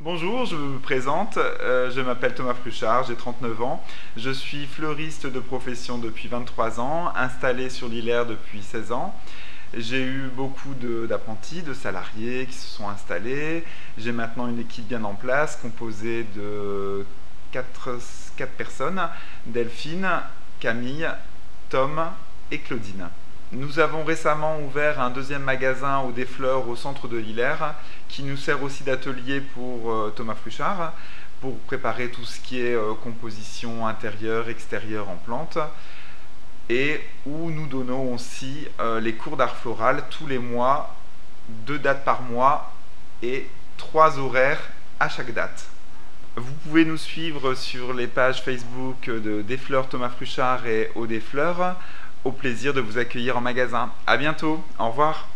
Bonjour, je me présente, euh, je m'appelle Thomas Fruchard, j'ai 39 ans, je suis fleuriste de profession depuis 23 ans, installé sur l'Hilaire depuis 16 ans. J'ai eu beaucoup d'apprentis, de, salariés qui se sont installés. J'ai maintenant une équipe bien en place composée de 4, 4 personnes. Delphine, Camille, Tom et Claudine. Nous avons récemment ouvert un deuxième magasin au des fleurs au centre de l'Hilaire qui nous sert aussi d'atelier pour euh, Thomas Fruchard pour préparer tout ce qui est euh, composition intérieure, extérieure en plantes et où nous donnons aussi euh, les cours d'art floral tous les mois, deux dates par mois et trois horaires à chaque date. Vous pouvez nous suivre sur les pages Facebook de Des Fleurs Thomas Fruchard et Au Fleurs. Au plaisir de vous accueillir en magasin. À bientôt. Au revoir.